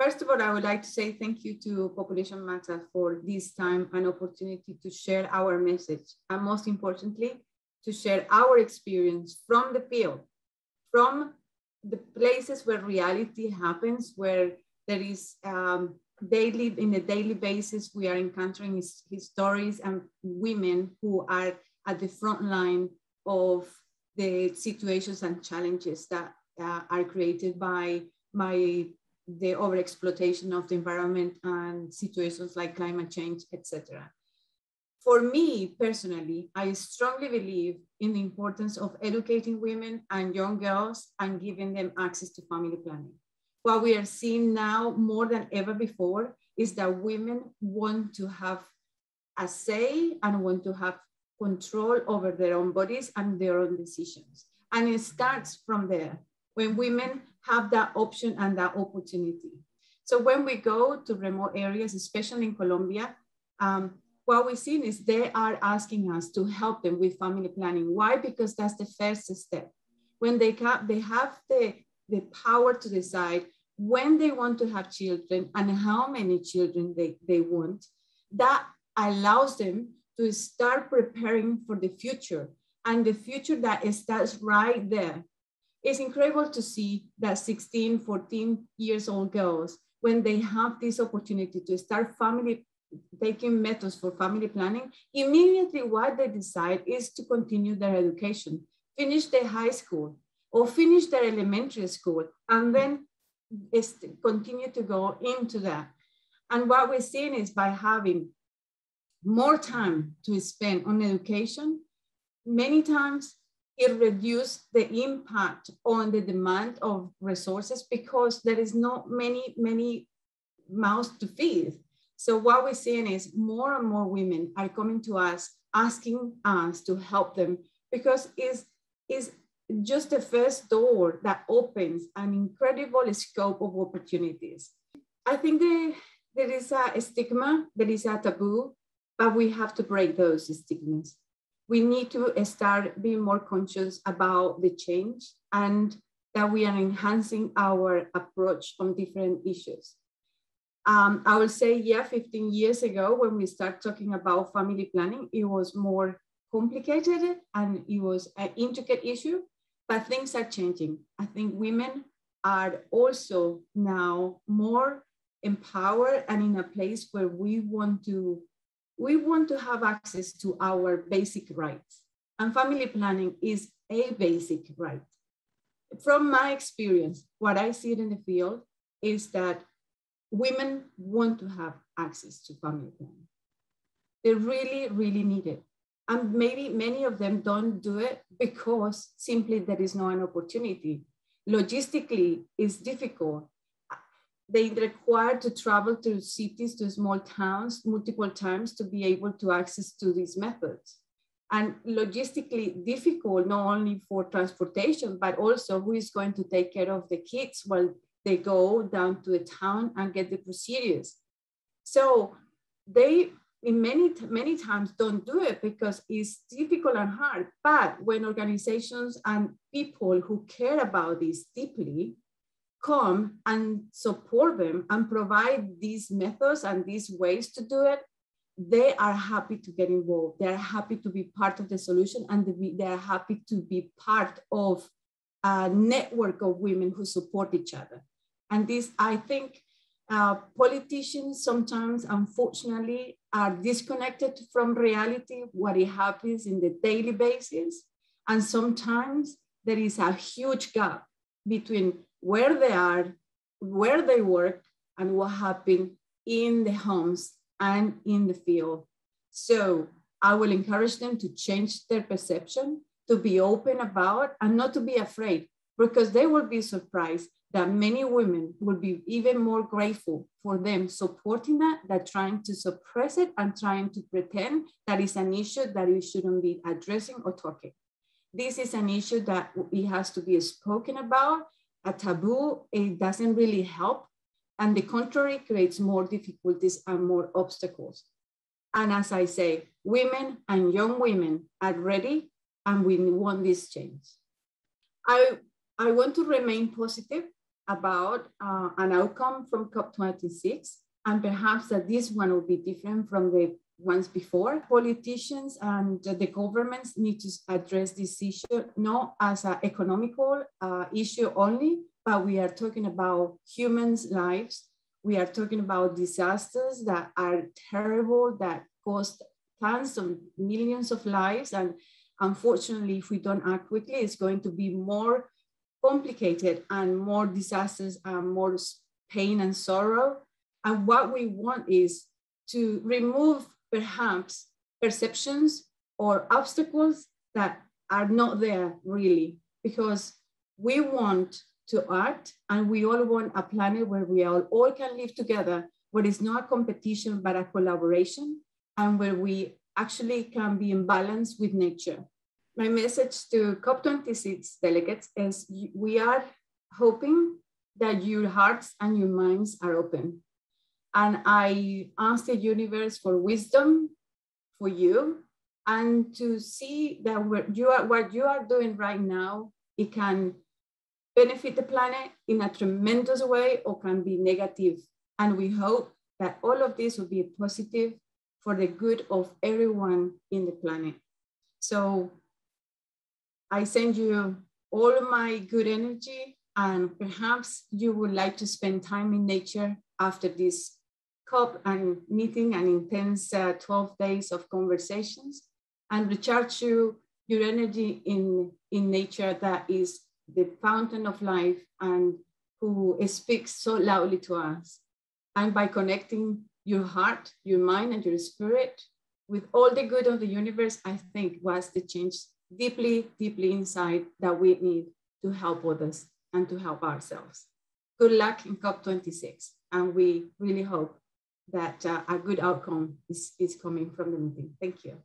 First of all, I would like to say thank you to Population Matters for this time and opportunity to share our message. And most importantly, to share our experience from the field, from the places where reality happens, where there is um, daily, in a daily basis, we are encountering his, his stories and women who are at the front line of the situations and challenges that uh, are created by, by the overexploitation of the environment and situations like climate change, etc. For me personally, I strongly believe in the importance of educating women and young girls and giving them access to family planning. What we are seeing now more than ever before is that women want to have a say and want to have control over their own bodies and their own decisions. And it starts from there when women have that option and that opportunity. So when we go to remote areas, especially in Colombia, um, what we've seen is they are asking us to help them with family planning. Why? Because that's the first step. When they, they have the, the power to decide when they want to have children and how many children they, they want, that allows them to start preparing for the future and the future that starts right there it's incredible to see that 16, 14 years old girls, when they have this opportunity to start family, taking methods for family planning, immediately what they decide is to continue their education, finish their high school or finish their elementary school, and then continue to go into that. And what we're seeing is by having more time to spend on education, many times it reduced the impact on the demand of resources because there is not many, many mouths to feed. So what we're seeing is more and more women are coming to us, asking us to help them because it's, it's just the first door that opens an incredible scope of opportunities. I think the, there is a stigma, there is a taboo, but we have to break those stigmas we need to start being more conscious about the change and that we are enhancing our approach on different issues. Um, I will say, yeah, 15 years ago, when we start talking about family planning, it was more complicated and it was an intricate issue, but things are changing. I think women are also now more empowered and in a place where we want to we want to have access to our basic rights. And family planning is a basic right. From my experience, what I see in the field is that women want to have access to family planning. They really, really need it. And maybe many of them don't do it because simply there is no an opportunity. Logistically, it's difficult they require to travel to cities, to small towns multiple times to be able to access to these methods. And logistically difficult, not only for transportation, but also who is going to take care of the kids while they go down to the town and get the procedures. So they in many many times don't do it because it's difficult and hard but when organizations and people who care about this deeply come and support them and provide these methods and these ways to do it, they are happy to get involved. They are happy to be part of the solution and they are happy to be part of a network of women who support each other. And this, I think, uh, politicians sometimes, unfortunately, are disconnected from reality, what it happens in the daily basis. And sometimes there is a huge gap between where they are, where they work, and what happened in the homes and in the field. So I will encourage them to change their perception, to be open about, and not to be afraid, because they will be surprised that many women will be even more grateful for them supporting that than trying to suppress it and trying to pretend that is an issue that we shouldn't be addressing or talking. This is an issue that it has to be spoken about a taboo, it doesn't really help. And the contrary creates more difficulties and more obstacles. And as I say, women and young women are ready and we want this change. I, I want to remain positive about uh, an outcome from COP26, and perhaps that this one will be different from the ones before. Politicians and the governments need to address this issue not as an economical uh, issue only, but we are talking about humans' lives. We are talking about disasters that are terrible, that cost tons of millions of lives. And unfortunately, if we don't act quickly, it's going to be more complicated and more disasters and more pain and sorrow. And what we want is to remove perhaps perceptions or obstacles that are not there really, because we want to act and we all want a planet where we all, all can live together, where it's not a competition, but a collaboration, and where we actually can be in balance with nature. My message to COP26 delegates is we are hoping that your hearts and your minds are open and I ask the universe for wisdom for you and to see that what you are, what you are doing right now, it can benefit the planet in a tremendous way or can be negative. And we hope that all of this will be positive for the good of everyone in the planet. So I send you all of my good energy and perhaps you would like to spend time in nature after this COP and meeting an intense uh, 12 days of conversations and recharge you, your energy in, in nature that is the fountain of life and who speaks so loudly to us. And by connecting your heart, your mind, and your spirit with all the good of the universe, I think was the change deeply, deeply inside that we need to help others and to help ourselves. Good luck in COP26. And we really hope that uh, a good outcome is, is coming from the meeting. Thank you.